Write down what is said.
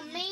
Amazing.